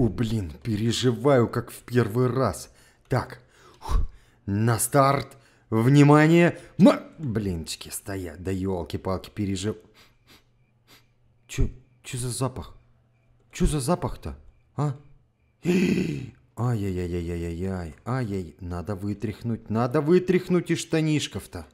Фу, блин, переживаю, как в первый раз. Так, фу, на старт, внимание, ма... Блинчики стоят, да елки-палки, пережив... Чё, чё за запах? Чё за запах-то, а? Ай-яй-яй-яй-яй-яй, ай-яй, надо вытряхнуть, надо вытряхнуть из штанишков-то.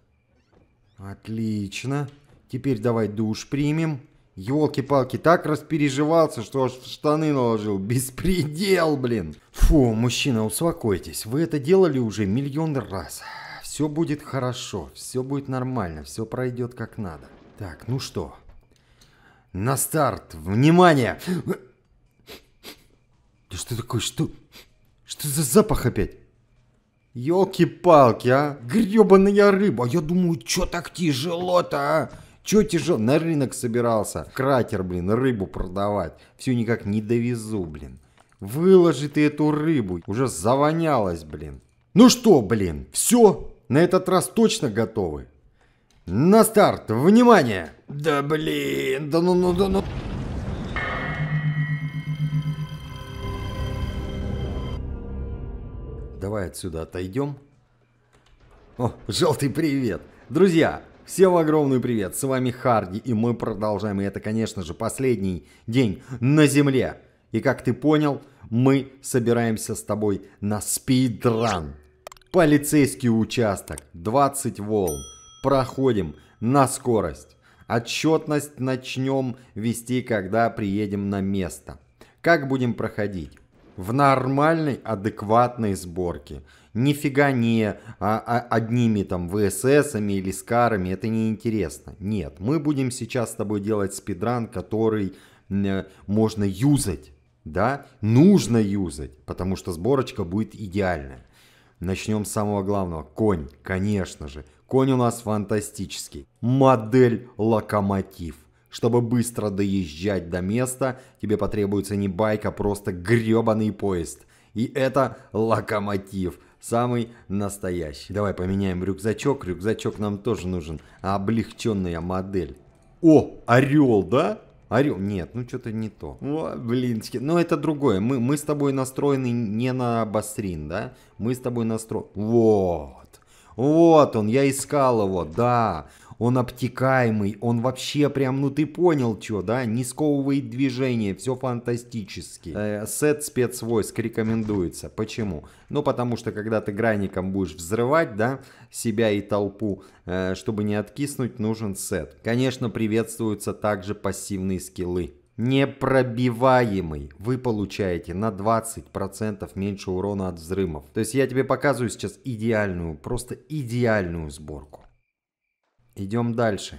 Отлично. Теперь давай душ примем. Елки-палки, так распереживался, что аж в штаны наложил. Беспредел, блин. Фу, мужчина, успокойтесь. Вы это делали уже миллион раз. Все будет хорошо, все будет нормально, все пройдет как надо. Так, ну что? На старт, внимание! Да что такое, что? Что за запах опять? Ёлки-палки, а? Грёбаная рыба. Я думаю, чё так тяжело-то, а? Чё тяжело? На рынок собирался. Кратер, блин, рыбу продавать. Все никак не довезу, блин. Выложи ты эту рыбу. Уже завонялась, блин. Ну что, блин, все? На этот раз точно готовы? На старт, внимание! Да блин, да ну ну да ну... Давай отсюда отойдем. О, желтый привет! Друзья, всем огромный привет! С вами Харди, и мы продолжаем. И это, конечно же, последний день на Земле. И как ты понял, мы собираемся с тобой на спидран. Полицейский участок, 20 волн. Проходим на скорость. Отчетность начнем вести, когда приедем на место. Как будем проходить? в нормальной, адекватной сборке. Нифига не а, а, одними там ВССами или скарами, это не интересно. Нет, мы будем сейчас с тобой делать спидран, который э, можно юзать, да, нужно юзать, потому что сборочка будет идеальная. Начнем с самого главного. Конь, конечно же. Конь у нас фантастический. Модель локомотив. Чтобы быстро доезжать до места, тебе потребуется не байк, а просто гребаный поезд. И это локомотив. Самый настоящий. Давай поменяем рюкзачок. Рюкзачок нам тоже нужен. Облегченная модель. О, орел, да? Орел. Нет, ну что-то не то. О, блин, ну это другое. Мы, мы с тобой настроены не на басрин, да? Мы с тобой настроены... Вот. Вот он, я искал его, да. Он обтекаемый, он вообще прям, ну ты понял, что, да? Не сковывает движение, все фантастически. Э, сет спецвойск рекомендуется. Почему? Ну потому что когда ты граником будешь взрывать, да, себя и толпу, э, чтобы не откиснуть, нужен сет. Конечно, приветствуются также пассивные скиллы. Непробиваемый. Вы получаете на 20% меньше урона от взрывов. То есть я тебе показываю сейчас идеальную, просто идеальную сборку. Идем дальше.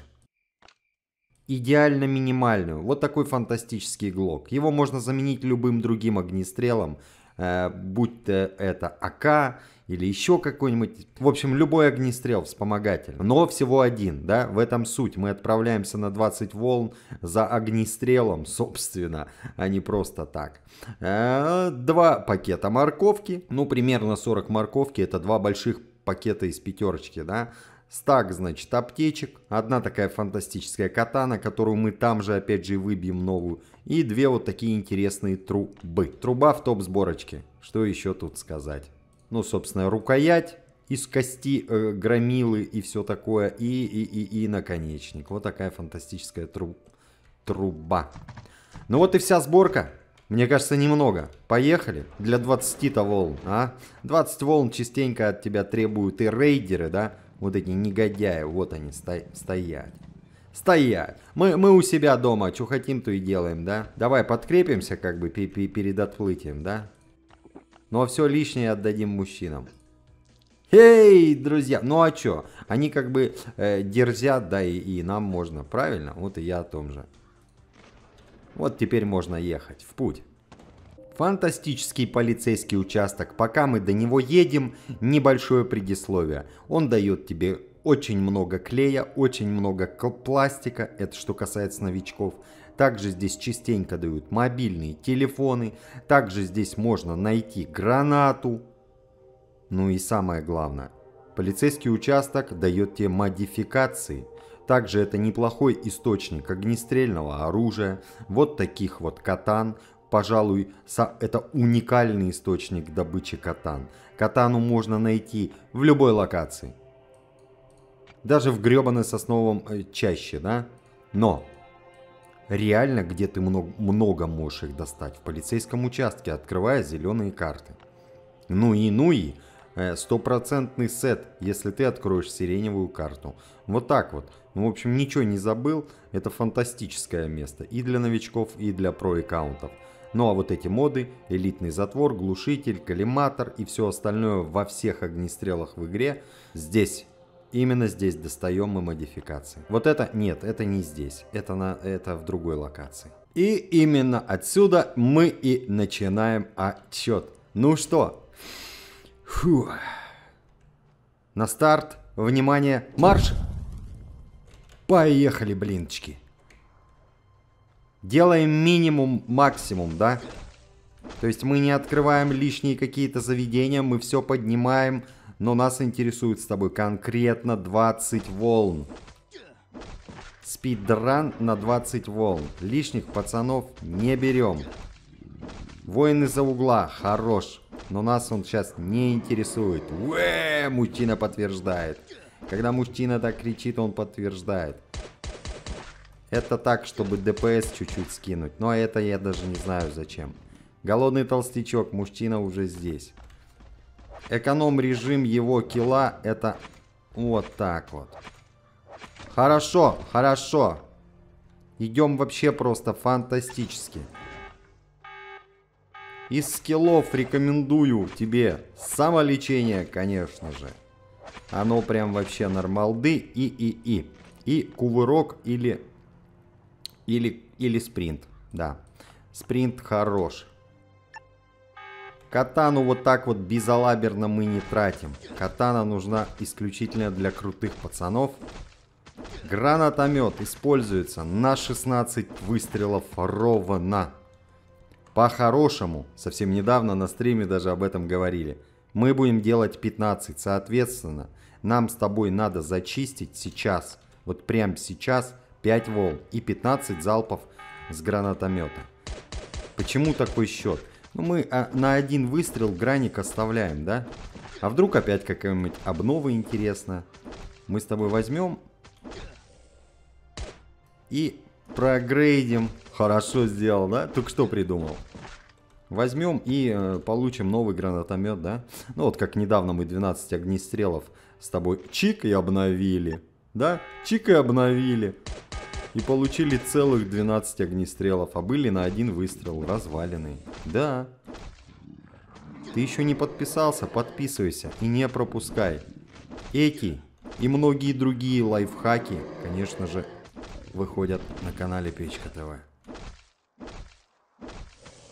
Идеально минимальную. Вот такой фантастический глок. Его можно заменить любым другим огнестрелом. Э, будь то это АК или еще какой-нибудь. В общем, любой огнестрел вспомогательный. Но всего один, да, в этом суть. Мы отправляемся на 20 волн за огнестрелом, собственно, а не просто так. Э, два пакета морковки. Ну, примерно 40 морковки. Это два больших пакета из пятерочки, да. Стак, значит, аптечек. Одна такая фантастическая катана, которую мы там же опять же выбьем новую. И две вот такие интересные трубы. Труба в топ-сборочке. Что еще тут сказать? Ну, собственно, рукоять из кости э, громилы и все такое. И, и, и, и наконечник. Вот такая фантастическая труб, труба. Ну вот и вся сборка. Мне кажется, немного. Поехали. Для 20-то волн, а? 20 волн частенько от тебя требуют и рейдеры, да? Вот эти негодяи, вот они сто стоят. Стоят. Мы, мы у себя дома, что хотим, то и делаем, да? Давай подкрепимся как бы перед отплытием, да? Ну а все лишнее отдадим мужчинам. Эй, друзья, ну а что? Они как бы э, дерзят, да, и, и нам можно, правильно? Вот и я о том же. Вот теперь можно ехать в путь. Фантастический полицейский участок. Пока мы до него едем, небольшое предисловие. Он дает тебе очень много клея, очень много пластика, это что касается новичков. Также здесь частенько дают мобильные телефоны. Также здесь можно найти гранату. Ну и самое главное, полицейский участок дает тебе модификации – также это неплохой источник огнестрельного оружия, вот таких вот катан, пожалуй, это уникальный источник добычи катан. Катану можно найти в любой локации. Даже в гребаной сосновом э, чаще, да? Но реально, где ты много, много можешь их достать? В полицейском участке, открывая зеленые карты. Ну и ну и э, стопроцентный сет, если ты откроешь сиреневую карту. Вот так вот. Ну, в общем, ничего не забыл. Это фантастическое место и для новичков, и для про-аккаунтов. Ну а вот эти моды, элитный затвор, глушитель, коллиматор и все остальное во всех огнестрелах в игре, здесь, именно здесь достаем мы модификации. Вот это, нет, это не здесь, это, на, это в другой локации. И именно отсюда мы и начинаем отчет. Ну что, Фу. на старт, внимание, марш! Поехали, блинчики! Делаем минимум, максимум, да? То есть мы не открываем лишние какие-то заведения, мы все поднимаем, но нас интересует с тобой конкретно 20 волн. Спидран на 20 волн. Лишних пацанов не берем. Воин из-за угла, хорош. Но нас он сейчас не интересует. Уэ, мужчина подтверждает. Когда мужчина так кричит, он подтверждает. Это так, чтобы ДПС чуть-чуть скинуть. Но это я даже не знаю зачем. Голодный толстячок, мужчина уже здесь. Эконом-режим его кила это вот так вот. Хорошо, хорошо. Идем вообще просто фантастически. Из скиллов рекомендую тебе самолечение, конечно же. Оно прям вообще нормалды и и и. И кувырок или или, или спринт, да. Спринт хорош. Катану вот так вот безалаберно мы не тратим. Катана нужна исключительно для крутых пацанов. Гранатомет используется на 16 выстрелов ровно. По-хорошему, совсем недавно на стриме даже об этом говорили. Мы будем делать 15, соответственно, нам с тобой надо зачистить сейчас, вот прямо сейчас, 5 волн и 15 залпов с гранатомета. Почему такой счет? Ну, мы а, на один выстрел граник оставляем, да? А вдруг опять какая-нибудь обнова интересная? Мы с тобой возьмем и прогрейдим. Хорошо сделал, да? Только что придумал. Возьмем и э, получим новый гранатомет, да? Ну вот как недавно мы 12 огнестрелов с тобой чик и обновили. Да? Чик и обновили. И получили целых 12 огнестрелов, а были на один выстрел разваленные. Да. Ты еще не подписался? Подписывайся и не пропускай. Эти и многие другие лайфхаки, конечно же, выходят на канале Печка ТВ.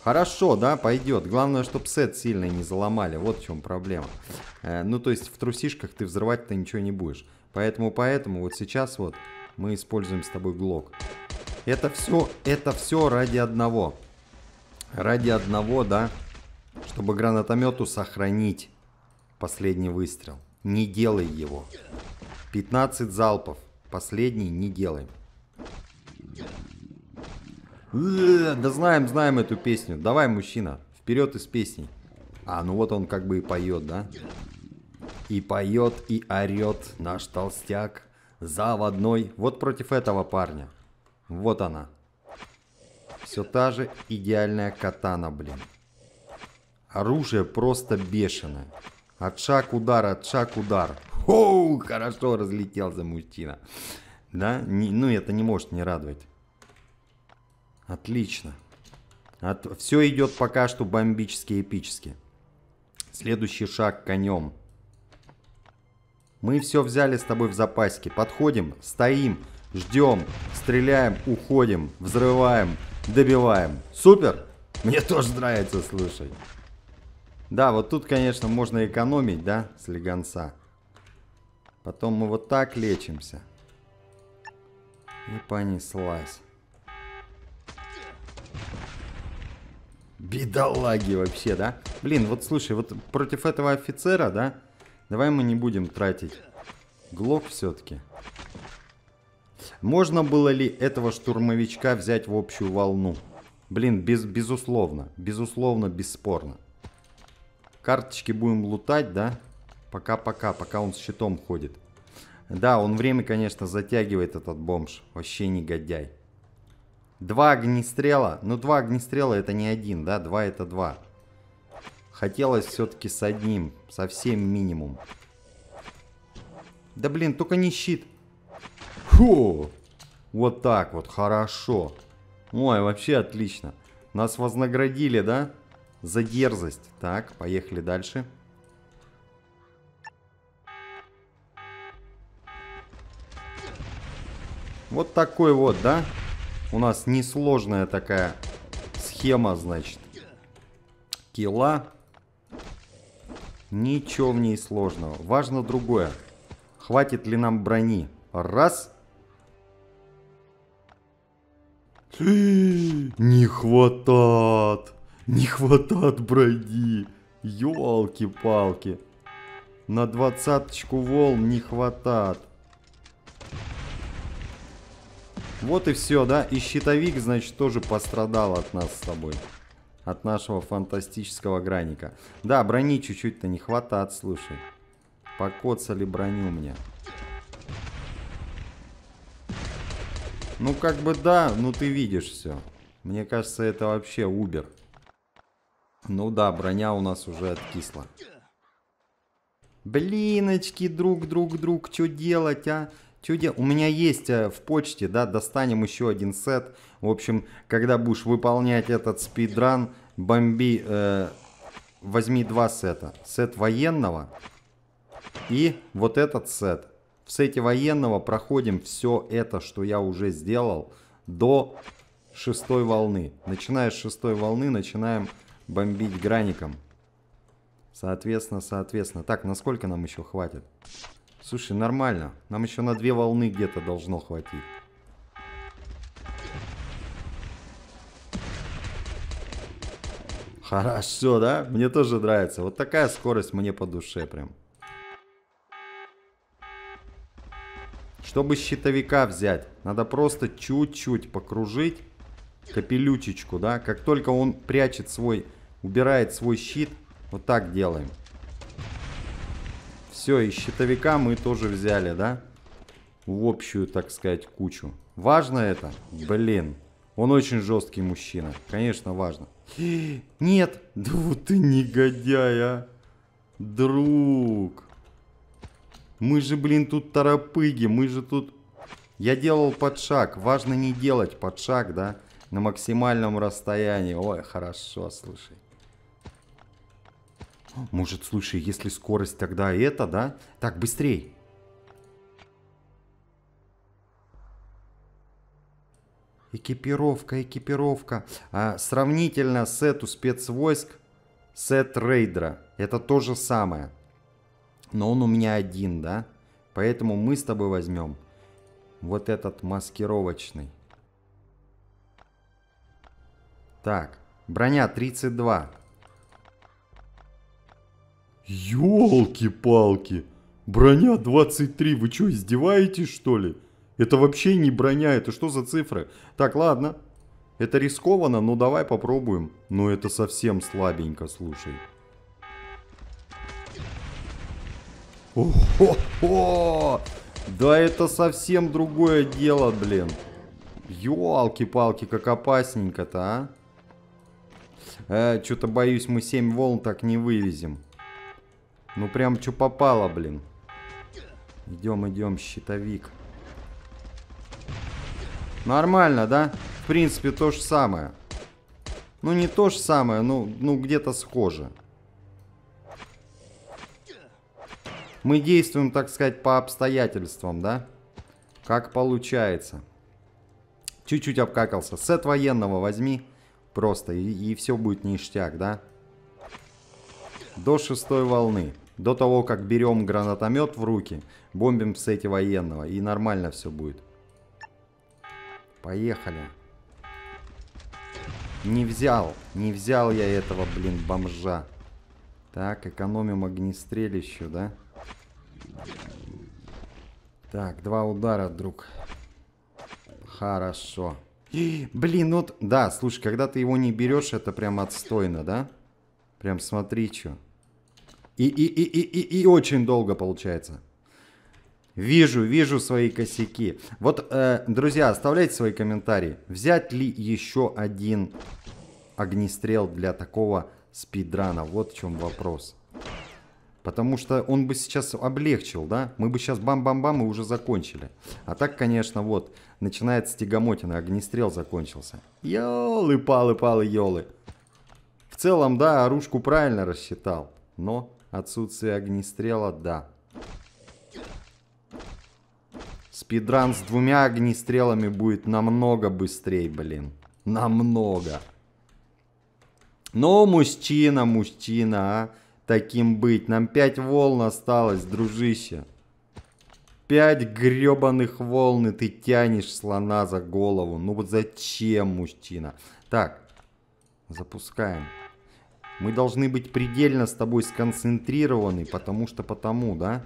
Хорошо, да, пойдет. Главное, чтобы сет сильно не заломали. Вот в чем проблема. Э, ну, то есть в трусишках ты взрывать-то ничего не будешь. Поэтому, поэтому вот сейчас вот мы используем с тобой глок. Это все, это все ради одного. Ради одного, да, чтобы гранатомету сохранить последний выстрел. Не делай его. 15 залпов. Последний не делай. Да знаем, знаем эту песню. Давай, мужчина, вперед из песни. А, ну вот он как бы и поет, да? И поет, и орет наш толстяк заводной. Вот против этого парня. Вот она. Все та же идеальная катана, блин. Оружие просто бешеное. От шаг удар, от шаг удар. Хоу, хорошо разлетелся мужчина. Да? Не, ну, это не может не радовать. Отлично. От, все идет пока что бомбически эпически. Следующий шаг конем. Мы все взяли с тобой в запаске. Подходим, стоим, ждем, стреляем, уходим, взрываем, добиваем. Супер! Мне тоже нравится, слушай. Да, вот тут, конечно, можно экономить, да, с легонца. Потом мы вот так лечимся. И понеслась. Бедолаги вообще, да? Блин, вот слушай, вот против этого офицера, да, Давай мы не будем тратить глок все-таки. Можно было ли этого штурмовичка взять в общую волну? Блин, без, безусловно. Безусловно, бесспорно. Карточки будем лутать, да? Пока-пока, пока он с щитом ходит. Да, он время, конечно, затягивает этот бомж. Вообще негодяй. Два огнестрела. Ну, два огнестрела это не один, да? Два это два. Хотелось все-таки с одним. Совсем минимум. Да блин, только не щит. Фу! Вот так вот, хорошо. Ой, вообще отлично. Нас вознаградили, да? За дерзость. Так, поехали дальше. Вот такой вот, да? У нас несложная такая схема, значит. Кила. Ничего в ней сложного. Важно другое. Хватит ли нам брони? Раз. Не хватает. Не хватает брони. Ёлки-палки. На двадцаточку волн не хватает. Вот и все, да? И щитовик, значит, тоже пострадал от нас с тобой. От нашего фантастического граника. Да, брони чуть-чуть-то не хватает, слушай. Покоцали броню мне. Ну, как бы да, ну ты видишь все. Мне кажется, это вообще убер. Ну да, броня у нас уже откисла. Блиночки, друг, друг, друг, что делать, а? Делать? У меня есть э, в почте, да, достанем еще один сет. В общем, когда будешь выполнять этот спидран, бомби, э, возьми два сета. Сет военного и вот этот сет. В сете военного проходим все это, что я уже сделал, до шестой волны. Начиная с шестой волны, начинаем бомбить граником. Соответственно, соответственно. Так, насколько нам еще хватит? Слушай, нормально. Нам еще на две волны где-то должно хватить. Хорошо, да? Мне тоже нравится. Вот такая скорость мне по душе прям. Чтобы щитовика взять, надо просто чуть-чуть покружить капелючечку, да. Как только он прячет свой, убирает свой щит, вот так делаем. Все, и щитовика мы тоже взяли, да? В общую, так сказать, кучу. Важно это? Блин. Он очень жесткий мужчина. Конечно, важно. Нет! Да вот ты негодяй, а! Друг! Мы же, блин, тут торопыги, мы же тут... Я делал под шаг. Важно не делать под шаг, да? На максимальном расстоянии. Ой, хорошо, слушай. Может, слушай, если скорость тогда это, да? Так, быстрей. Экипировка, экипировка. А, сравнительно сету спецвойск, сет рейдера. Это то же самое. Но он у меня один, да? Поэтому мы с тобой возьмем вот этот маскировочный. Так, броня 32. Ёлки-палки! Броня 23, вы что, издеваетесь что ли? Это вообще не броня, это что за цифры? Так, ладно. Это рискованно, но давай попробуем. Но это совсем слабенько, слушай. О-хо-хо! Да это совсем другое дело, блин. Ёлки-палки, как опасненько-то, а? Э, Что-то боюсь, мы 7 волн так не вывезем. Ну прям что попало, блин. Идем, идем, щитовик. Нормально, да? В принципе, то же самое. Ну, не то же самое, ну, ну где-то схоже. Мы действуем, так сказать, по обстоятельствам, да? Как получается. Чуть-чуть обкакался. Сет военного возьми. Просто. И, и все будет ништяк, да? До шестой волны. До того, как берем гранатомет в руки, бомбим в сете военного. И нормально все будет. Поехали. Не взял. Не взял я этого, блин, бомжа. Так, экономим огнестрелищу, да? Так, два удара, друг. Хорошо. Блин, вот, да, слушай, когда ты его не берешь, это прям отстойно, да? Прям смотри, что. И, и, и, и, и, и очень долго получается. Вижу, вижу свои косяки. Вот, э, друзья, оставляйте свои комментарии. Взять ли еще один огнестрел для такого спидрана? Вот в чем вопрос. Потому что он бы сейчас облегчил, да? Мы бы сейчас бам-бам-бам и уже закончили. А так, конечно, вот, начинается тягомотина, огнестрел закончился. Ёлы-палы-палы, ёлы. В целом, да, оружку правильно рассчитал. Но отсутствие огнестрела, да. Спидран с двумя огнестрелами будет намного быстрее, блин. Намного. Но мужчина, мужчина, а. Таким быть. Нам пять волн осталось, дружище. Пять гребаных волн, и ты тянешь слона за голову. Ну вот зачем, мужчина? Так, запускаем. Мы должны быть предельно с тобой сконцентрированы, потому что потому, да?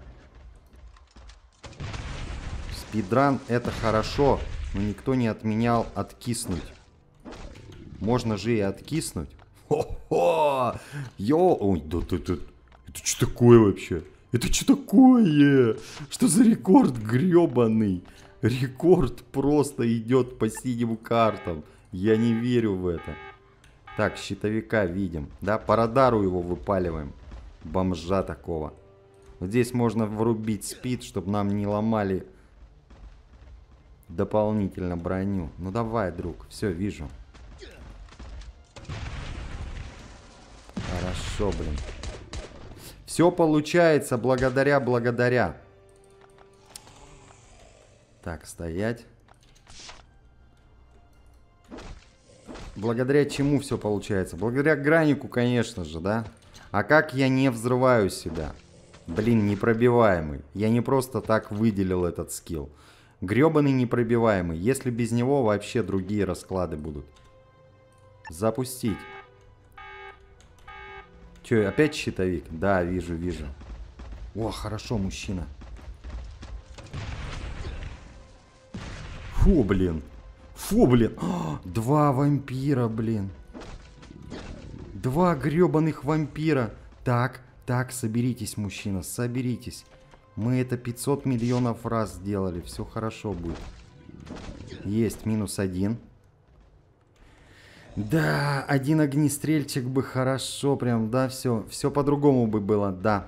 Спидран это хорошо, но никто не отменял откиснуть. Можно же и откиснуть. Хо-хо! Йо! Ой, да, да, да. Это что такое вообще? Это что такое? Что за рекорд гребаный? Рекорд просто идет по синим картам. Я не верю в это. Так, щитовика видим. Да, по радару его выпаливаем. Бомжа такого. Здесь можно врубить спид, чтобы нам не ломали дополнительно броню. Ну давай, друг, все, вижу. Хорошо, блин. Все получается благодаря-благодаря. Так, стоять. Благодаря чему все получается? Благодаря гранику, конечно же, да? А как я не взрываю себя? Блин, непробиваемый. Я не просто так выделил этот скилл. Гребаный непробиваемый. Если без него вообще другие расклады будут. Запустить. Че, опять щитовик? Да, вижу, вижу. О, хорошо, мужчина. Фу, блин. Фу, блин. О, два вампира, блин. Два гребаных вампира. Так, так, соберитесь, мужчина, соберитесь. Мы это 500 миллионов раз сделали. Все хорошо будет. Есть, минус один. Да, один огнестрельчик бы хорошо прям, да, все. Все по-другому бы было, да.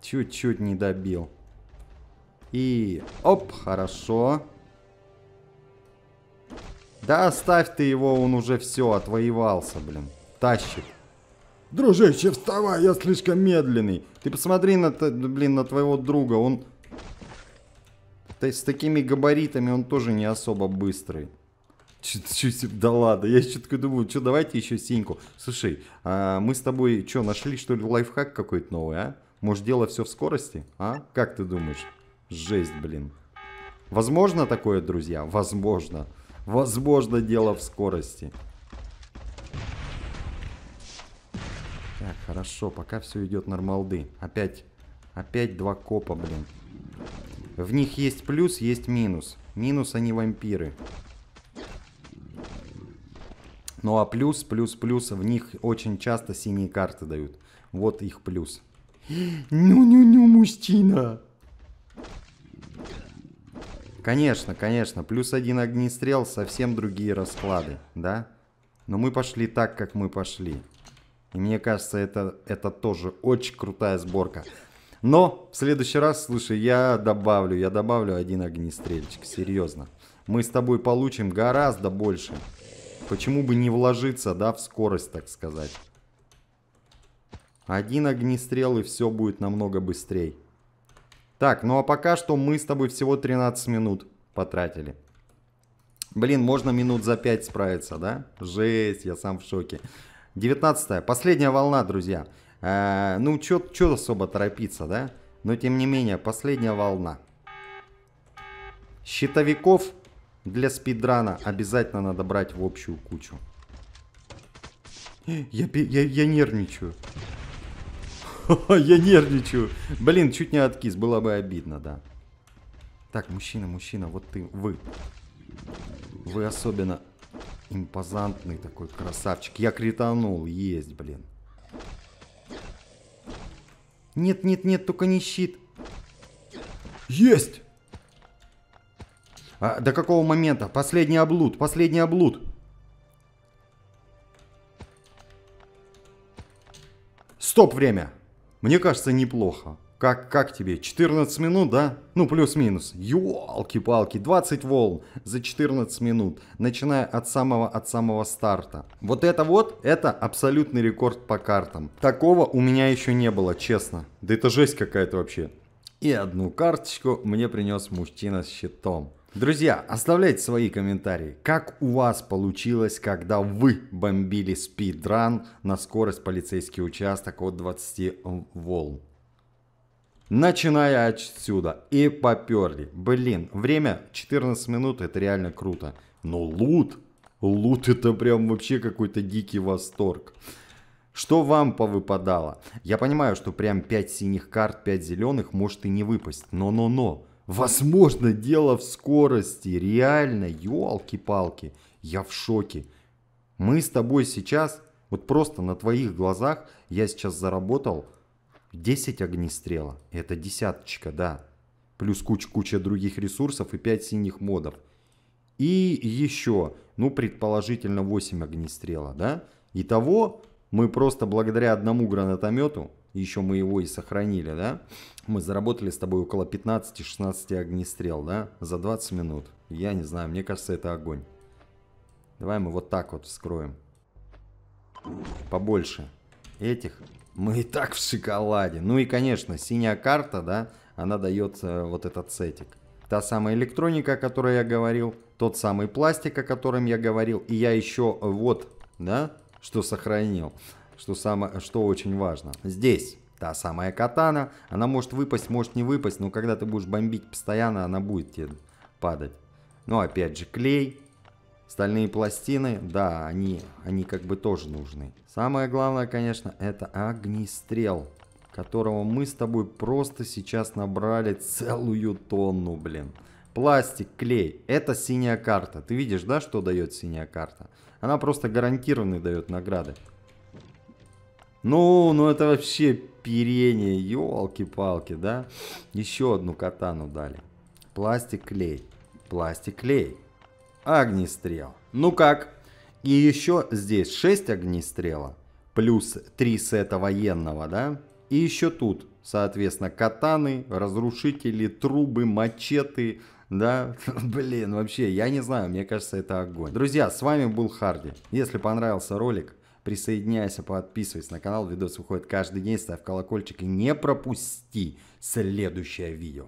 Чуть-чуть не добил. И оп, хорошо. Да оставь ты его, он уже все, отвоевался, блин. Тащит. Дружище, вставай, я слишком медленный. Ты посмотри на, блин, на твоего друга, он... С такими габаритами он тоже не особо быстрый. да ладно, я еще такой думаю, что давайте еще синьку. Слушай, а мы с тобой что, нашли что ли лайфхак какой-то новый, а? Может дело все в скорости, а? Как ты думаешь? Жесть, блин. Возможно такое, друзья? Возможно. Возможно дело в скорости. Так, хорошо, пока все идет нормалды. Опять, опять два копа, блин. В них есть плюс, есть минус. Минус они вампиры. Ну а плюс, плюс, плюс, в них очень часто синие карты дают. Вот их плюс. Ну-ну-ну, мужчина! Конечно, конечно, плюс один огнестрел, совсем другие расклады, да? Но мы пошли так, как мы пошли. И мне кажется, это, это тоже очень крутая сборка. Но в следующий раз, слушай, я добавлю, я добавлю один огнестрельчик, серьезно. Мы с тобой получим гораздо больше. Почему бы не вложиться, да, в скорость, так сказать. Один огнестрел и все будет намного быстрее. Так, ну а пока что мы с тобой всего 13 минут потратили. Блин, можно минут за 5 справиться, да? Жесть, я сам в шоке. 19 последняя волна, друзья. Э, ну, что особо торопиться, да? Но, тем не менее, последняя волна. Щитовиков для спидрана обязательно надо брать в общую кучу. Я, я, я нервничаю. Я нервничаю. Блин, чуть не откис, было бы обидно, да. Так, мужчина, мужчина, вот ты, вы. Вы особенно импозантный такой красавчик. Я кританул, есть, блин. Нет, нет, нет, только не щит. Есть! А, до какого момента? Последний облуд, последний облуд. Стоп, время. Мне кажется, неплохо. Как, как тебе? 14 минут, да? Ну, плюс-минус. Ёлки-палки, 20 волн за 14 минут, начиная от самого, от самого старта. Вот это вот, это абсолютный рекорд по картам. Такого у меня еще не было, честно. Да это жесть какая-то вообще. И одну карточку мне принес мужчина с щитом. Друзья, оставляйте свои комментарии. Как у вас получилось, когда вы бомбили спидран на скорость полицейский участок от 20 волн? Начиная отсюда. И поперли. Блин, время 14 минут, это реально круто. Но лут, лут это прям вообще какой-то дикий восторг. Что вам повыпадало? Я понимаю, что прям 5 синих карт, 5 зеленых может и не выпасть. Но-но-но. Возможно, дело в скорости. Реально, елки-палки. Я в шоке. Мы с тобой сейчас, вот просто на твоих глазах, я сейчас заработал 10 огнестрела. Это десяточка, да. Плюс куча-куча других ресурсов и 5 синих модов. И еще, ну, предположительно 8 огнестрела, да. Итого мы просто благодаря одному гранатомету, еще мы его и сохранили, да, мы заработали с тобой около 15-16 огнестрел, да, за 20 минут. Я не знаю, мне кажется, это огонь. Давай мы вот так вот вскроем. Побольше этих мы и так в шоколаде. Ну и, конечно, синяя карта, да, она дает э, вот этот сетик. Та самая электроника, о которой я говорил, тот самый пластик, о котором я говорил, и я еще вот, да, что сохранил, что, самое, что очень важно. Здесь та самая катана, она может выпасть, может не выпасть, но когда ты будешь бомбить постоянно, она будет тебе падать. Ну, опять же, клей, Стальные пластины, да, они, они как бы тоже нужны. Самое главное, конечно, это огнестрел, которого мы с тобой просто сейчас набрали целую тонну, блин. Пластик, клей, это синяя карта. Ты видишь, да, что дает синяя карта? Она просто гарантированно дает награды. Ну, ну это вообще перение, елки-палки, да? Еще одну катану дали. Пластик, клей, пластик, клей огнестрел. Ну как? И еще здесь 6 огнестрела, плюс 3 сета военного, да? И еще тут, соответственно, катаны, разрушители, трубы, мачеты, да? Блин, вообще, я не знаю, мне кажется, это огонь. Друзья, с вами был Харди. Если понравился ролик, присоединяйся, подписывайся на канал, видос выходит каждый день, ставь колокольчик и не пропусти следующее видео.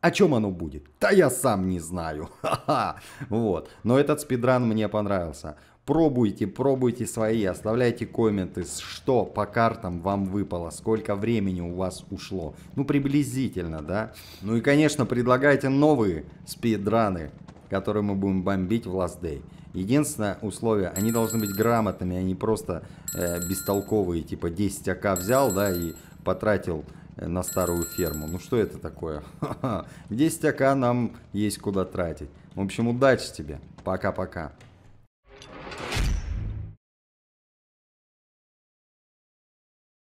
О чем оно будет? Да я сам не знаю. Вот. Но этот спидран мне понравился. Пробуйте, пробуйте свои, оставляйте комменты, что по картам вам выпало, сколько времени у вас ушло. Ну, приблизительно, да? Ну и, конечно, предлагайте новые спидраны, которые мы будем бомбить в Last Day. Единственное условие, они должны быть грамотными, а не просто э, бестолковые, типа 10 АК взял, да, и потратил на старую ферму. Ну что это такое? 10 АК нам есть куда тратить. В общем, удачи тебе. Пока-пока.